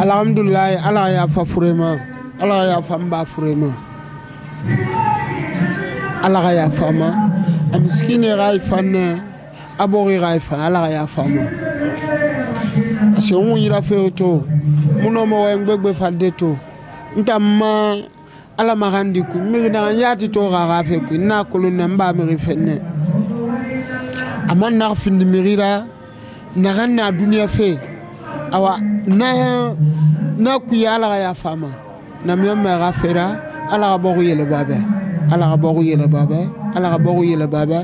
alhamdulilahi ala y'a fa furema ala y'a fa n b'a furema ala ka yafa ma a misikini ka yafa nɛ a bɔgi ka fa ala ka yafa ma parce que n kun yira fɛw to munɔ mɔgɔ ye n gbɛgbɛ falide to n ta ma ala ma ka n di kun miri na n y'a ti to k'a k'a fɛ kun n'a kolon nɛ n b'a miri fɛ a ma na findi miri la na ka na awa na na ku ala ga ya fama na mi ma ga fera ala ga bogo yele babe ala ga bogo yele babe ala ga bogo yele babe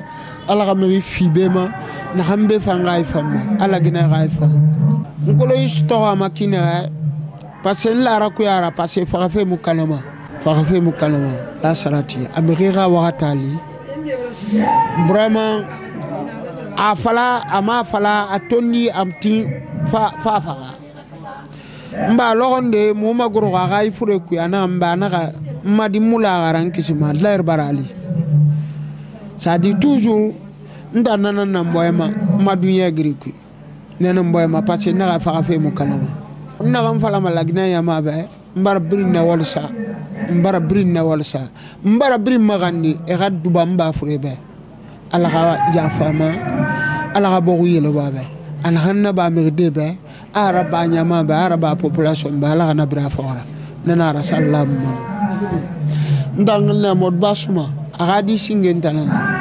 ala ga mi fi be ma na hambe fa ga e fama ala gina ga e fa ngolo isto e ga makina parce la ra ku ara parce fa ga fe mu kalama fa ga fe mu kalama la sarati amri ga wa tali vraiment a fala a ma fala a tondi am tin fa fa faga mba logonde mu ma goroga ga i fure ku ana mba na ga ma di mula garan kisima lair er barali ça dit toujours nda nana na mboyema ma dunya griku nana mboyema parce que na ga faga fe mu kanama na ga fala ma lagna ya ma ba mbara birin na walsa mbara birin na walsa mbara birin magandi e ga duba mba fure ba ala ka yafama ala ka bɔgu yelewa bɛ ani hanna ba migde bɛ ara ba ɲama bɛ ara ba population bɛ ala kana bira fagara ne na ara sallam mun ndangle mod basuma aga di singen tanana